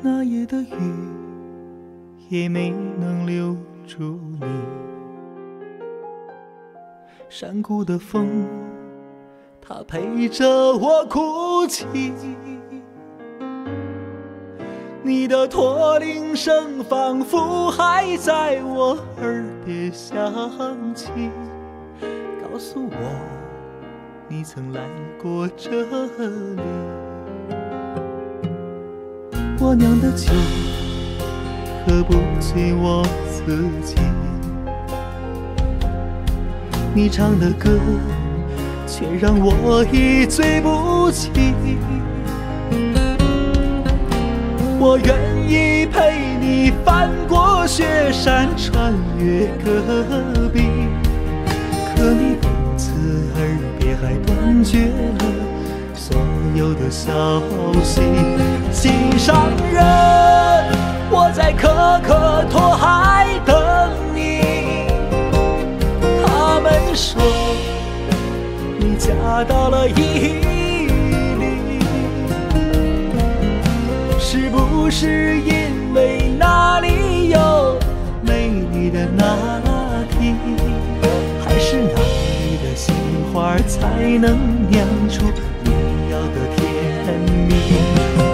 那夜的雨也没能留住你，山谷的风，它陪着我哭泣。你的驼铃声仿佛还在我耳边响起，告诉我你曾来过这里。我酿的酒喝不醉我自己，你唱的歌却让我一醉不起。我愿意陪你翻过雪山，穿越戈壁，可你不辞而别，还断绝了。所有的消息，心上人，我在可可托海等你。他们说你嫁到了伊是不是因为那里有美丽的那拉提，还是那里的杏花才能酿出你要的甜蜜？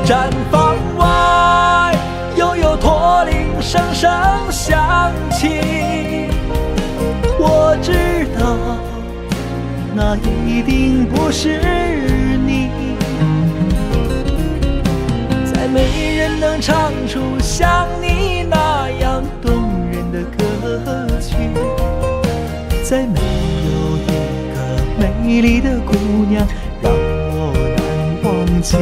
毡房外，悠悠驼铃声声响起。我知道，那一定不是没人能唱出像你那样动人的歌曲，再没有一个美丽的姑娘让我难忘记。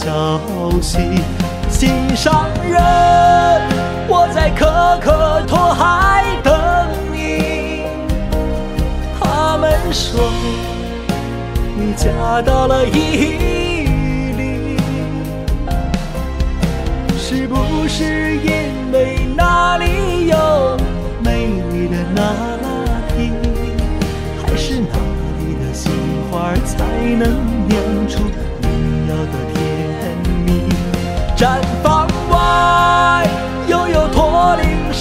消息。心上人，我在可可托海等你。他们。说你嫁到了伊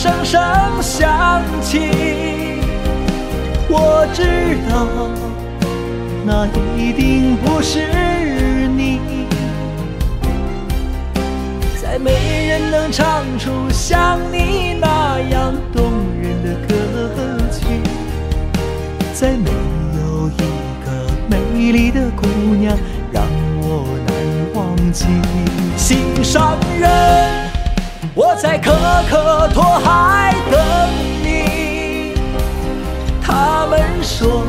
声声响起。我知道，那一定不是你。再没人能唱出像你那样动人的歌曲，再没有一个美丽的姑娘让我难忘记。心上人，我在可可托海等你。他们说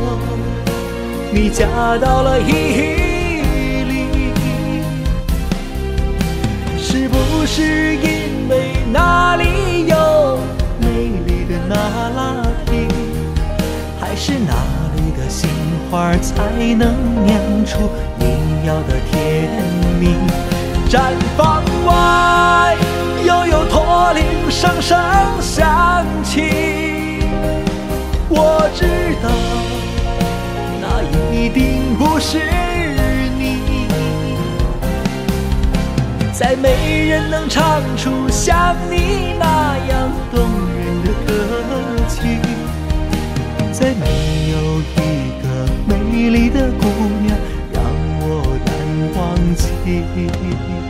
你嫁到了伊犁，是不是因为那里有美丽的那拉提，还是那里的杏花才能酿出你要的甜蜜？毡房外，又有驼铃声声响起。我知道那一定不是你。再没人能唱出像你那样动人的歌曲。再没有一个美丽的姑娘让我难忘记。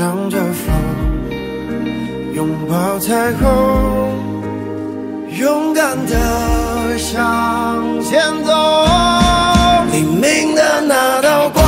向着风，拥抱彩虹，勇敢的向前走。黎明的那道光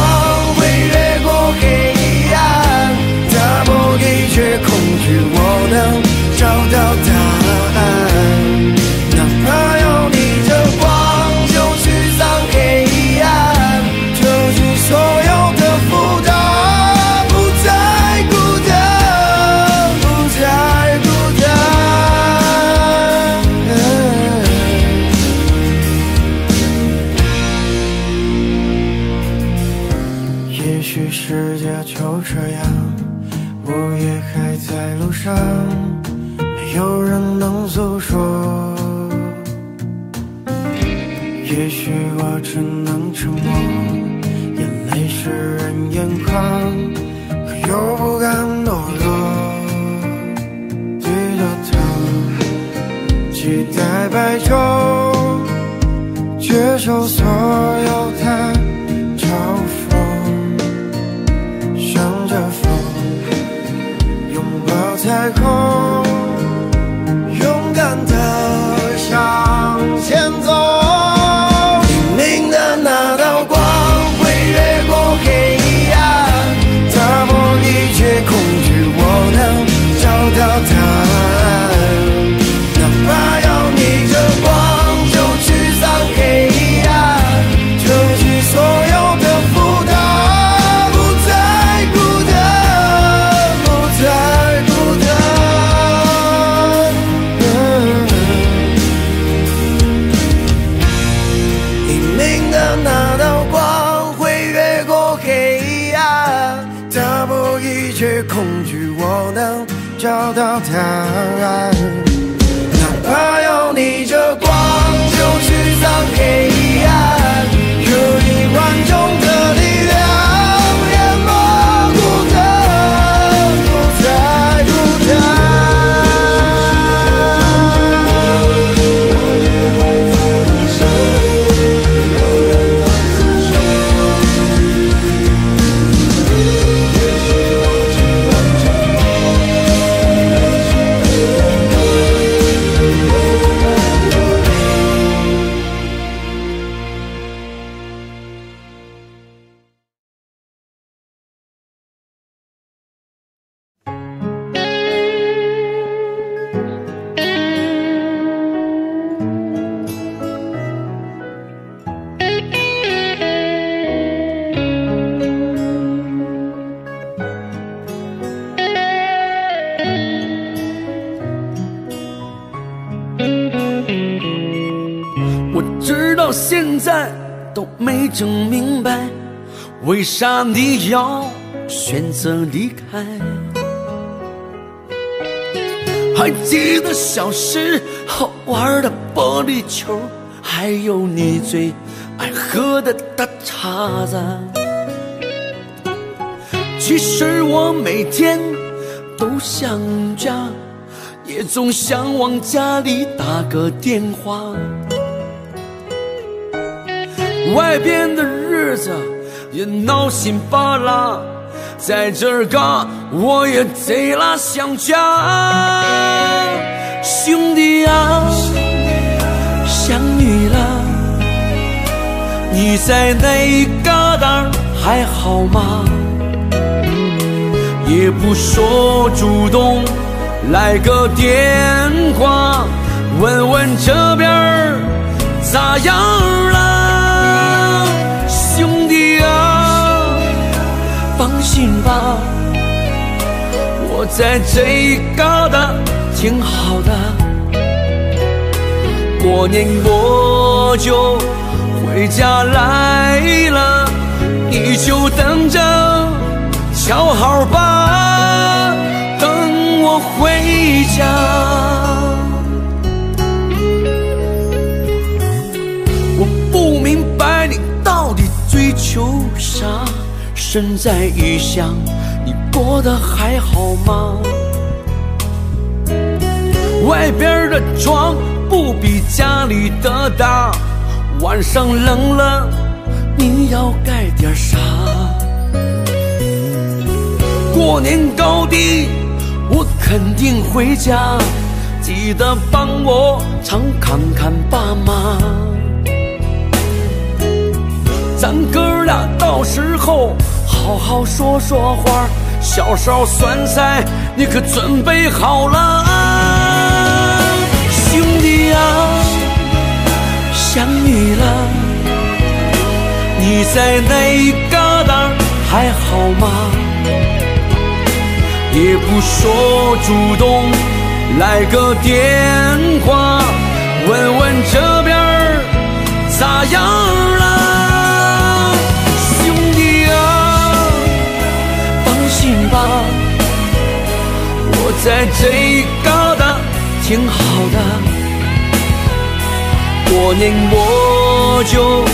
离开？还记得小时候玩的玻璃球，还有你最爱喝的大碴子。其实我每天都想家，也总想往家里打个电话。外边的日子也闹心巴拉，在这儿嘎我也贼拉想家。兄弟啊，想你了，你在那旮沓还好吗？也不说主动来个电话，问问这边咋样了，吧，我在这旮沓挺好的，过年我就回家来了，你就等着。瞧好吧，等我回家。身在异乡，你过得还好吗？外边的床不比家里的大，晚上冷了，你要盖点啥？过年高低，我肯定回家，记得帮我常看看爸妈。咱哥俩到时候好好说说话，小烧酸菜你可准备好了啊，兄弟啊，想你了，你在那旮沓还好吗？也不说主动来个电话，问问这边咋样了，心吧，我在这旮沓挺好的，过年我就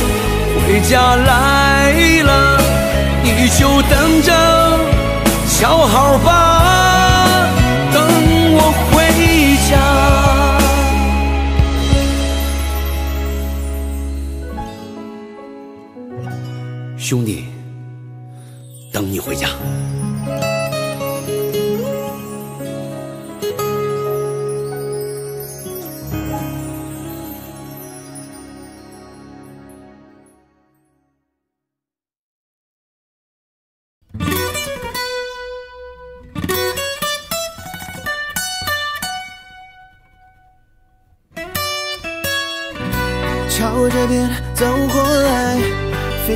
回家来了，你就等着。瞧好吧，等我回家，兄弟，等你回家。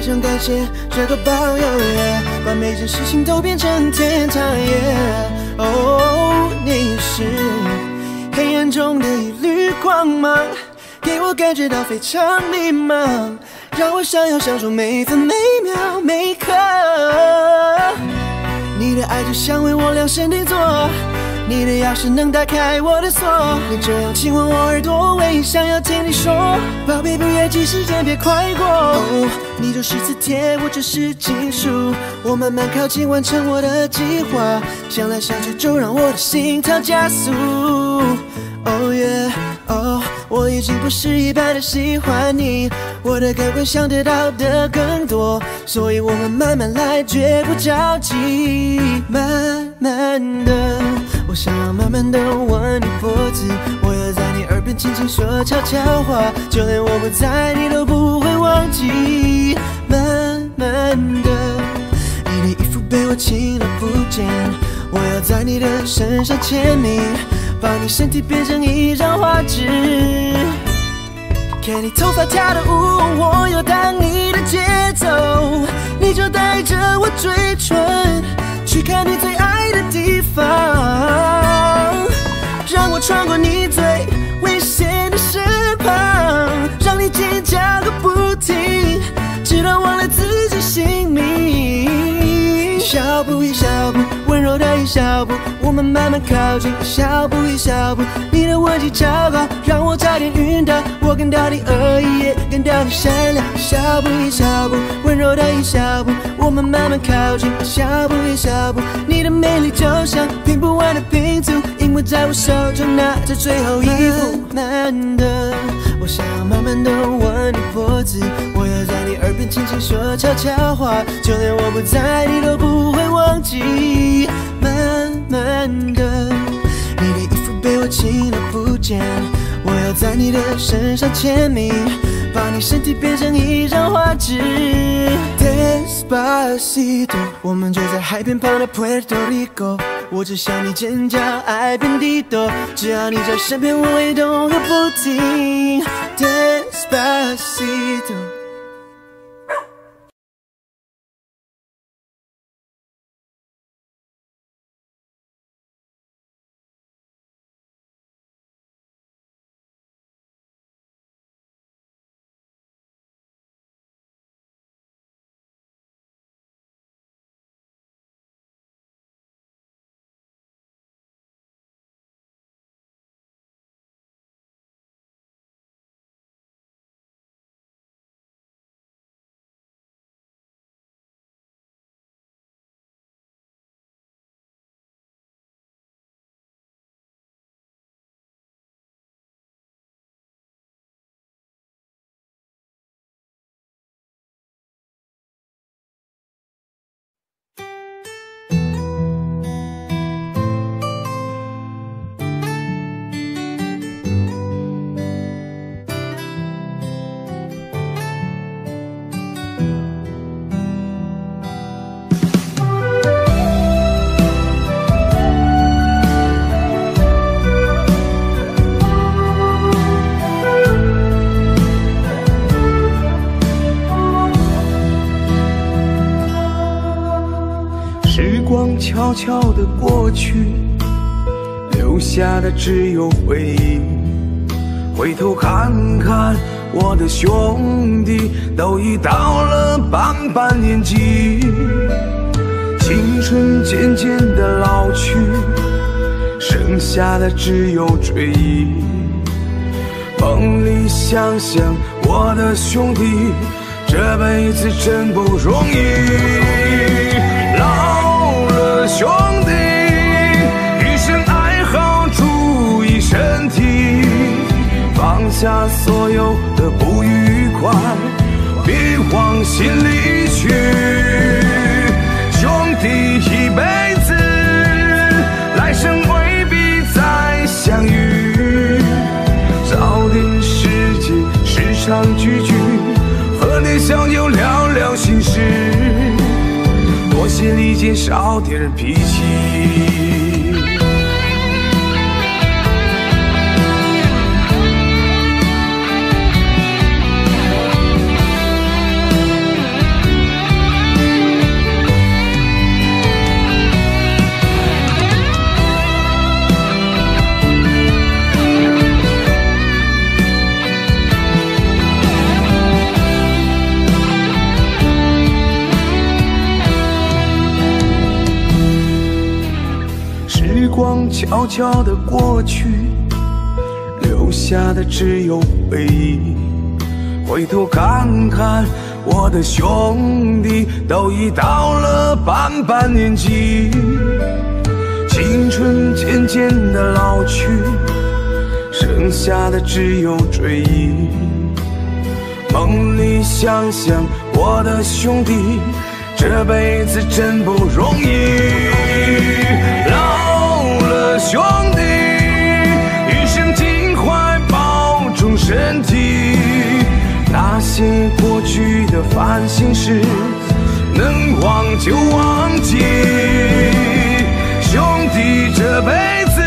常感谢这个朋友，把每件事情都变成天堂。哦，你是黑暗中的一缕光芒，给我感觉到非常迷茫，让我想要享受每分每秒每刻。你的爱就像为我量身定做。你的钥匙能打开我的锁，你这样亲吻我耳朵，唯一想要听你说，宝贝不要急，时间别快过。哦，你就是磁铁，我就是金属，我慢慢靠近，完成我的计划，想来想去就让我的心跳加速。哦耶，哦，我已经不是一般的喜欢你，我的感官想得到的更多，所以我们慢慢来，绝不着急，慢慢的。我想要慢慢的吻你脖子，我要在你耳边轻轻说悄悄话，就连我不在，你都不会忘记。慢慢的，你的衣服被我轻了不见，我要在你的身上签名，把你身体变成一张画纸。看你头发跳的舞，我要当你的节奏，你就带着我嘴唇。去看你最爱的地方，让我穿过你最危险的身旁，让你尖叫个不停，直到忘了自己姓名。小步一小步，温柔的一小步，我们慢慢靠近，小步一小步，你的吻技超好，让我差点晕倒，我跟到你恶意，也跟到你善良。小步一小步，温柔的一小步，我们慢慢靠近，小步一小步，你的美丽就像拼不完的拼图，因为在我手中拿着最后一步，慢慢的，我想要慢慢的吻你脖子，耳边轻轻说悄悄话，就连我不在，你都不会忘记。慢慢的，你的衣服被我亲了不见，我要在你的身上签名，把你身体变成一张画纸。Despacito，我们就在海边旁的 Puerto Rico，我只想你尖叫，爱遍地多，只要你在身边，我会动个不停。Despacito。悄悄地过去，留下的只有回忆。回头看看，我的兄弟都已到了半把年纪，青春渐渐地老去，剩下的只有追忆。梦里想想我的兄弟，这辈子真不容易。兄弟，余生爱好注意身体，放下所有的不愉快，别往心里去。兄弟一辈子，来生未必再相遇。找点时间，时常聚聚，喝点小酒，聊聊心事。心里减，少点脾气。光悄悄地过去，留下的只有回忆。回头看看，我的兄弟都已到了半把年纪，青春渐渐地老去，剩下的只有追忆。梦里想想我的兄弟，这辈子真不容易。身体。那些过去的烦心事，能忘就忘记。兄弟这辈子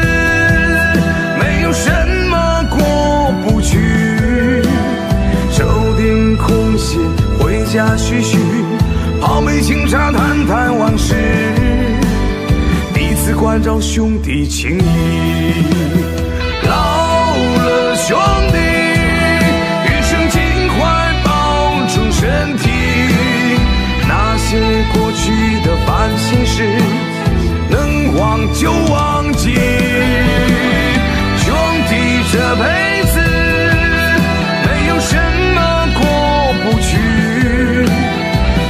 没有什么过不去，收点空闲回家叙叙，泡杯清茶谈谈往事，彼此关照兄弟情谊。老了兄弟，就忘记，兄弟这辈子没有什么过不去。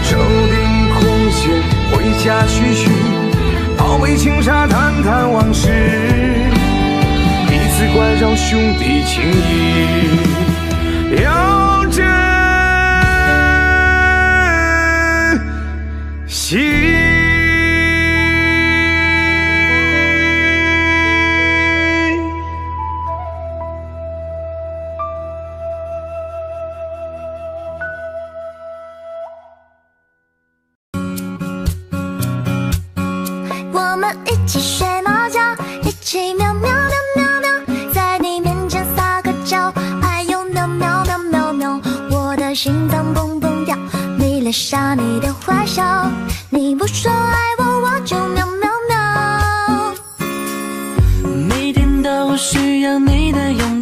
抽点空闲回家叙叙，泡杯清茶谈谈往事，彼此关照兄弟情谊要珍心。奇喵喵喵喵喵，在你面前撒个娇，还有喵喵喵喵喵，我的心脏砰砰跳，迷恋上你的坏笑，你不说爱我，我就喵喵喵。每天都需要你的拥抱。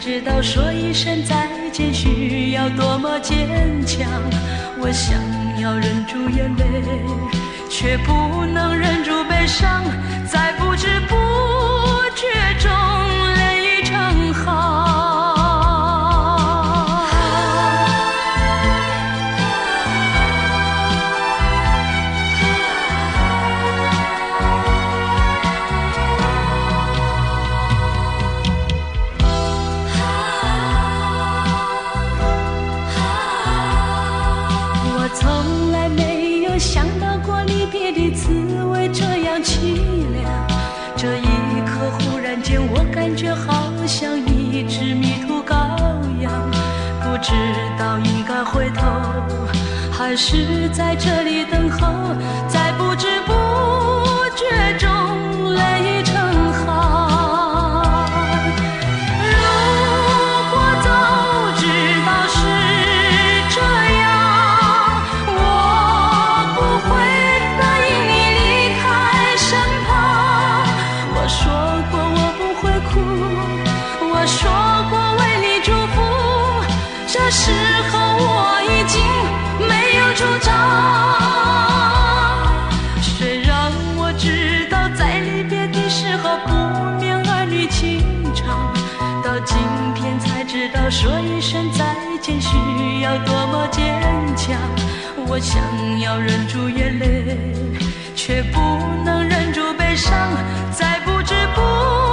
知道说一声再见需要多么坚强。我想要忍住眼泪却不能忍住悲伤在不知不回头还是在这里等候在不知不觉中道说一声再见需要多么坚强，我想要忍住眼泪，却不能忍住悲伤，在不知不觉。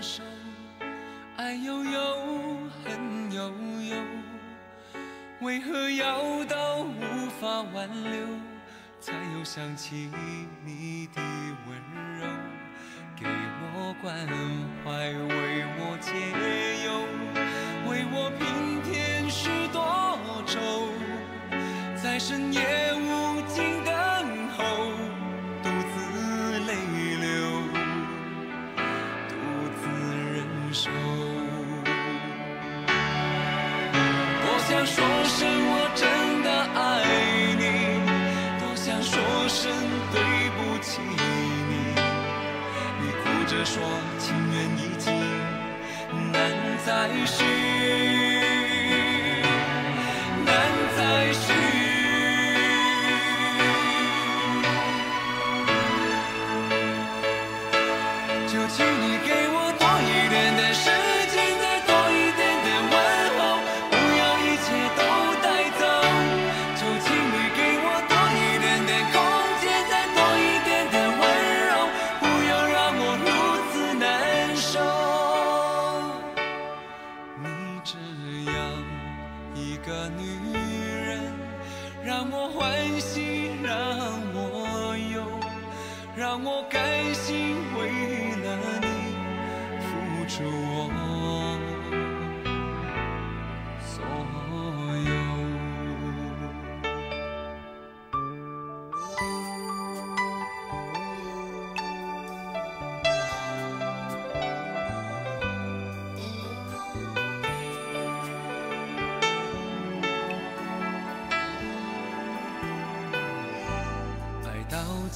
手爱悠悠恨悠悠为何要到无法挽留才又想起你的温柔给我关怀为我解忧为我平添许多愁在深夜无说情缘已尽难再续。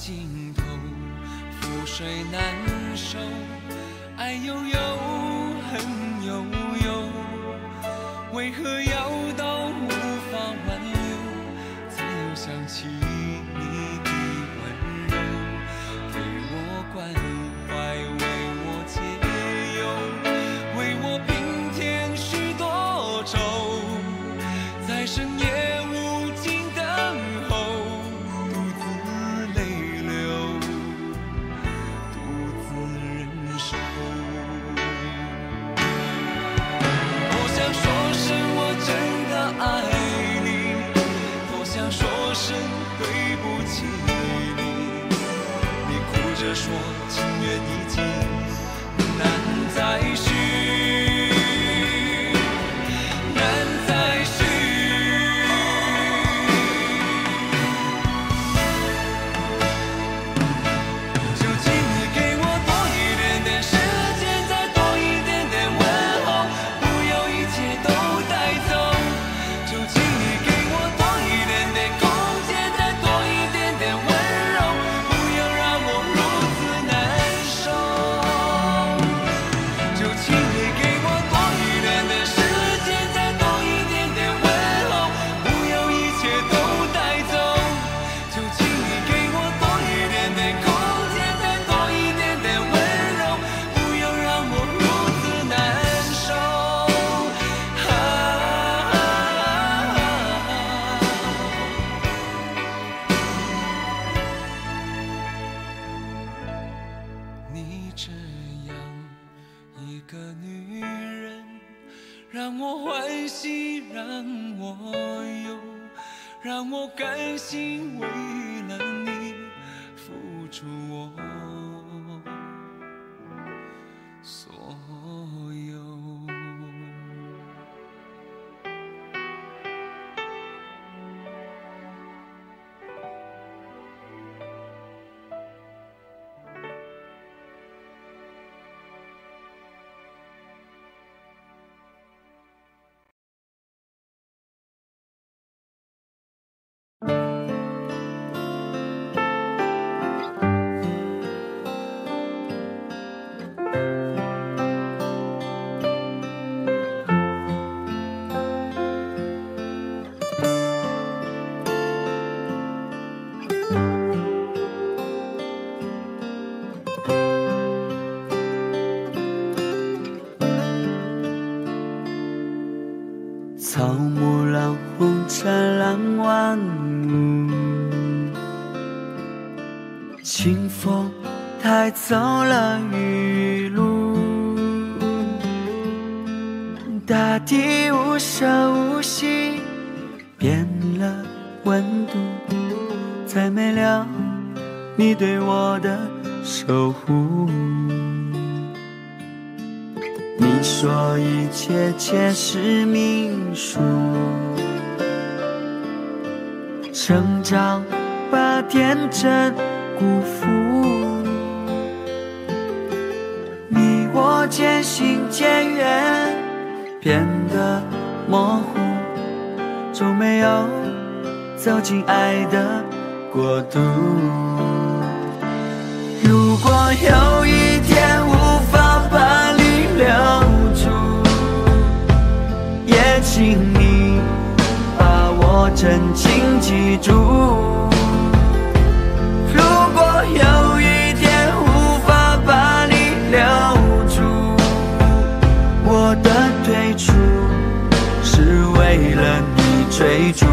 尽头覆水难收爱悠悠恨悠悠为何要到无法挽留？才又想起。说情缘已尽难再让我甘心为是命数成长把天真辜负。你我渐行渐远变得模糊从没有走进爱的国度。如果有记住如果有一天无法把你留住我的退出是为了你追逐。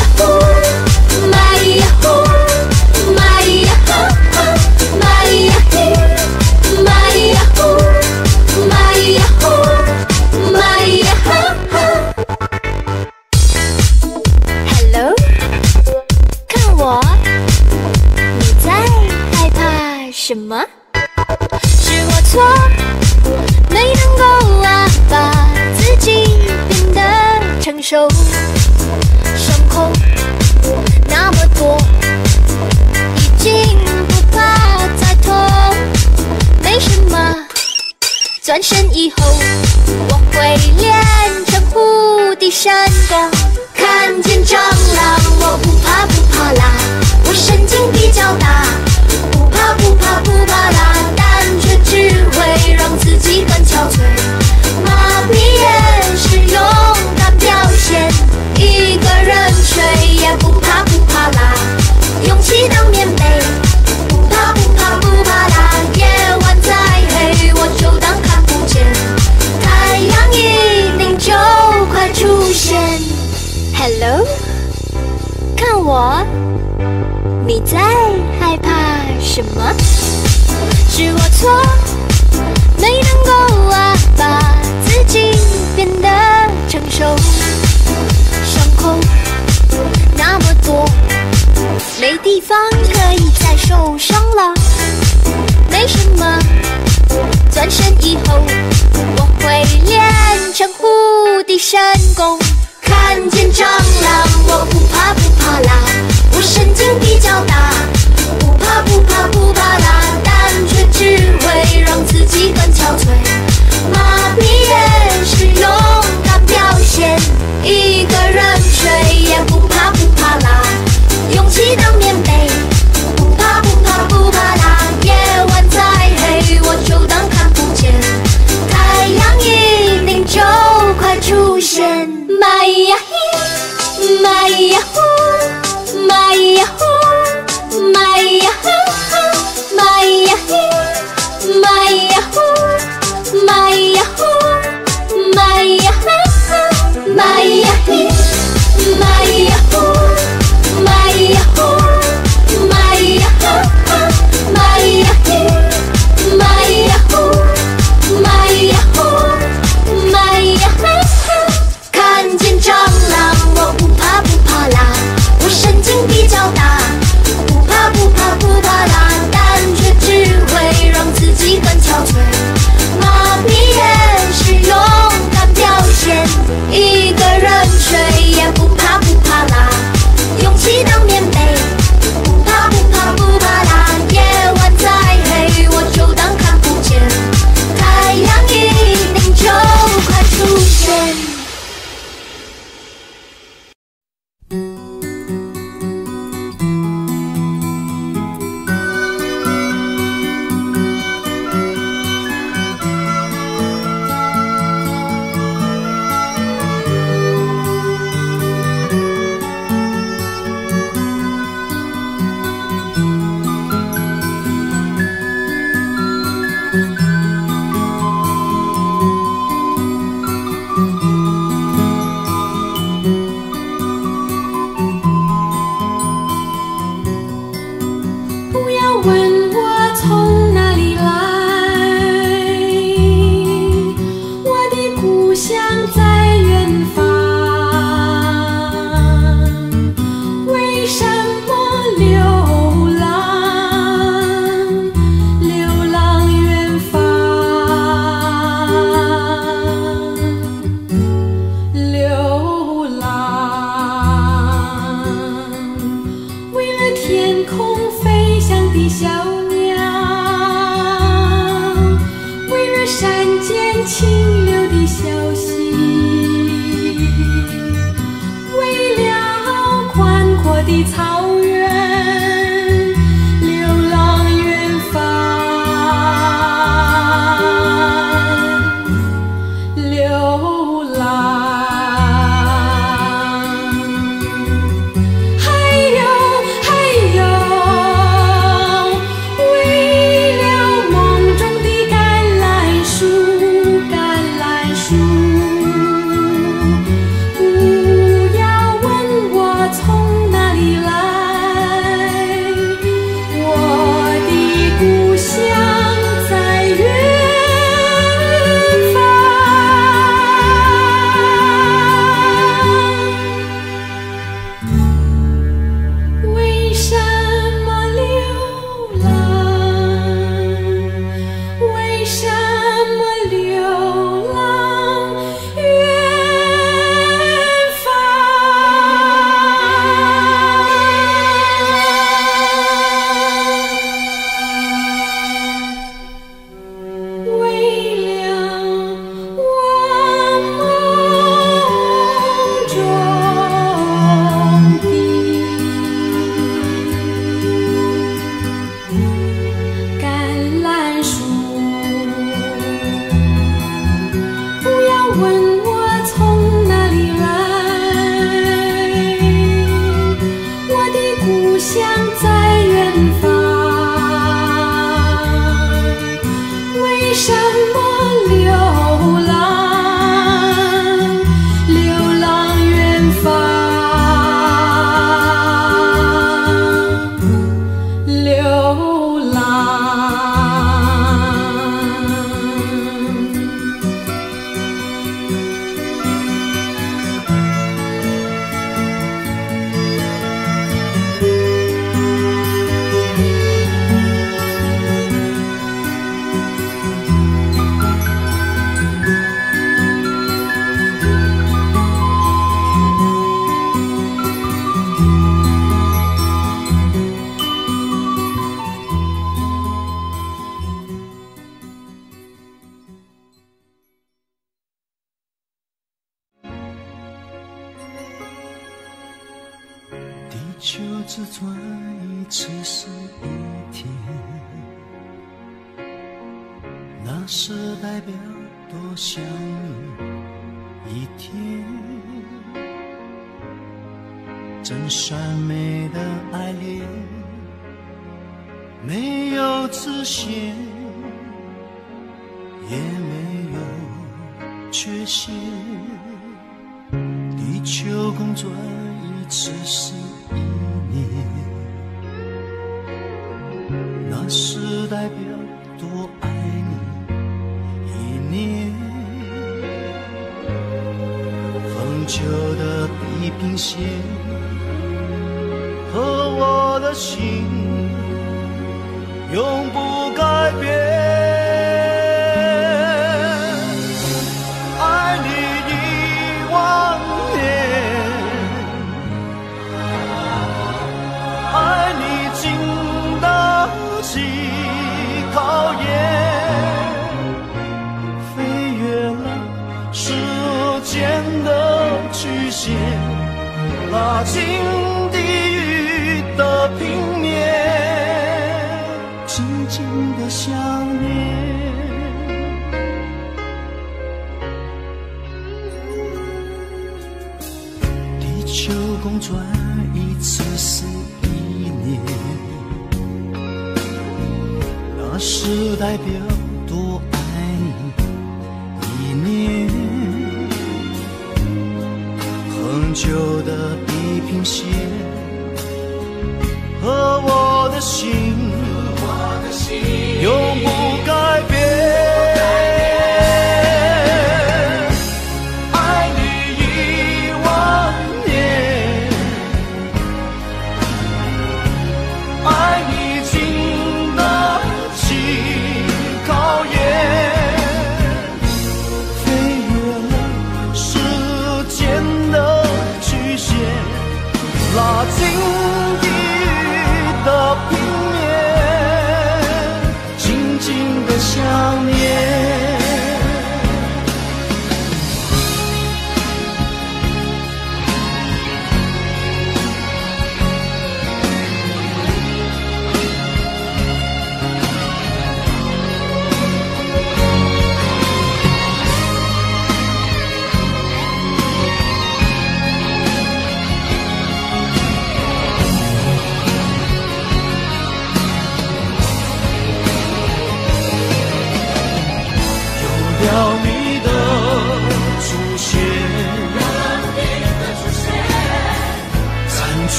错，没能够啊把自己变得成熟，伤口那么多，已经不怕再痛，没什么。转身以后，我会练成无敌神功。看见蟑螂，我不怕不怕啦，我神经比较大，憔悴。麻痹也是勇敢表现，一个人睡也不怕不怕啦，勇气当棉被，不怕不怕不怕啦，夜晚再黑我就当看不见，太阳一定就快出现。Hello，看我，你在害怕什么？是我错，没能够啊把自己变得成熟。伤口那么多没地方可以再受伤了。没什么转身以后我会练成护体神功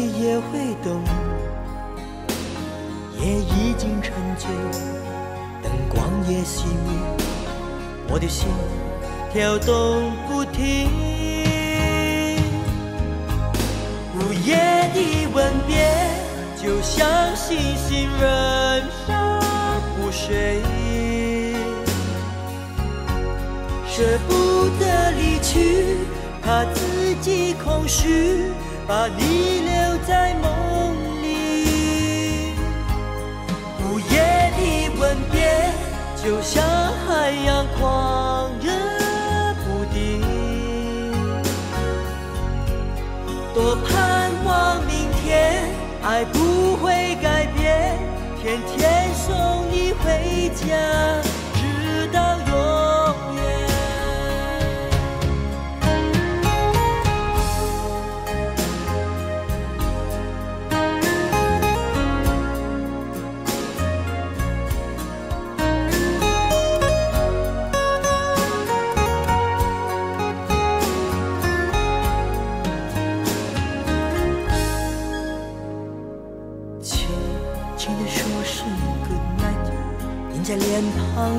你也会懂？夜已经沉醉，灯光也熄灭，我的心跳动不停。午夜的吻别，就像星星人上不睡，舍不得离去，怕自己空虚，把你留在梦里。午夜的吻别，就像海洋狂热不定。多盼望明天，爱不会改变，天天送你回家，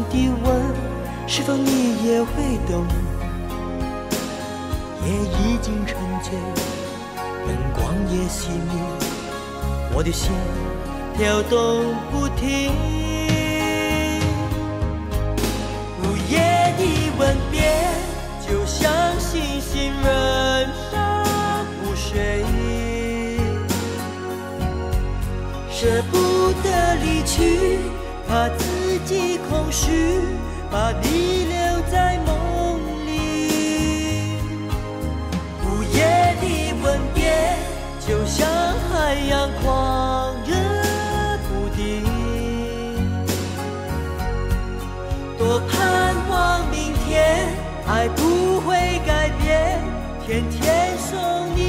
的吻，是否你也会懂？夜已经沉醉，灯光也熄灭，我的心跳动不停。午夜的吻别，就像星星人上不睡。舍不得离去，怕自自己空虚，把你留在梦里。午夜的吻别，就像海洋狂热不定。多盼望明天，爱不会改变，天天送你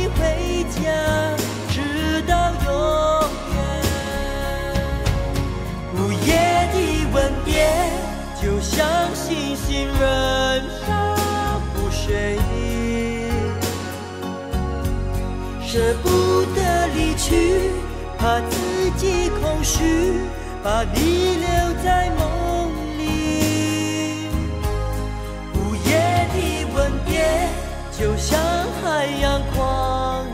舍不得离去，怕自己空虚，把你留在梦里。午夜的吻别，就像海洋狂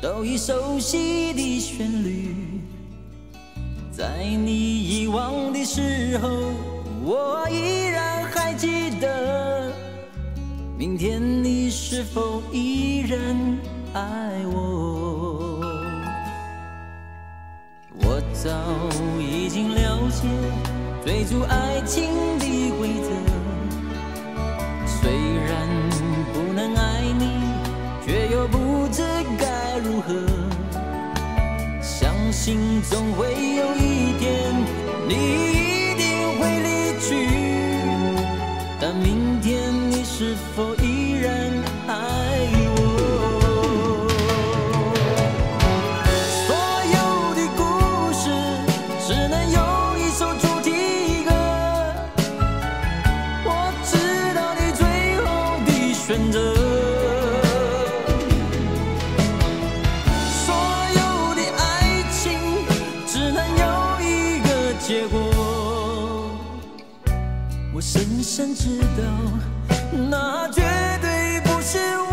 都已熟悉的旋律。在你遗忘的时候，我依然还记得。明天你是否依然爱我？我早已经了解追逐爱情的规则，心总会有一天，你人知道那绝对不是我，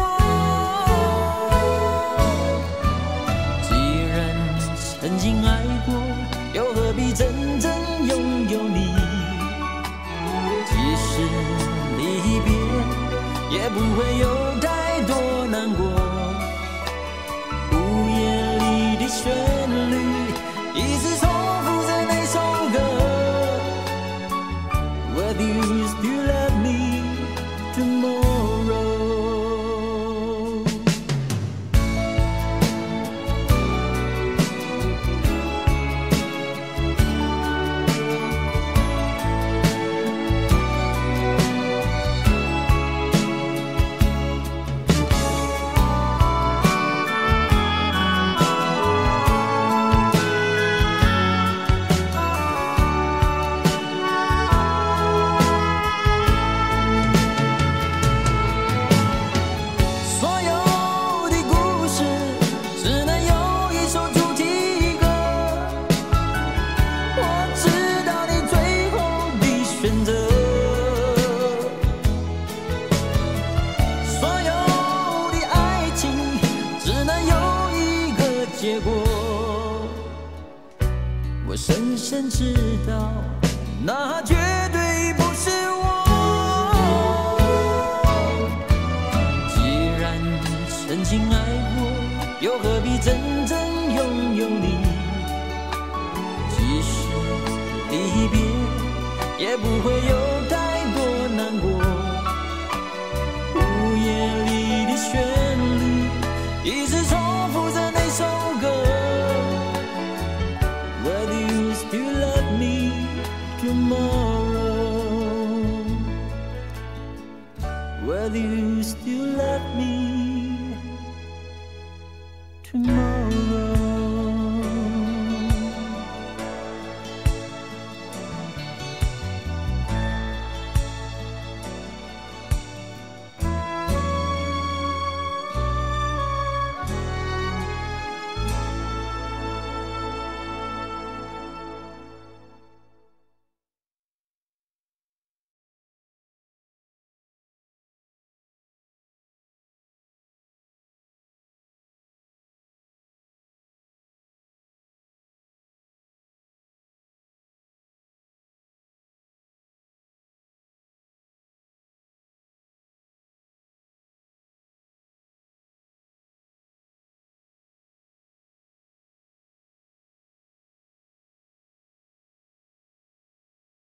既然曾经爱过，又何必真正拥有你？即使离别，也不会有。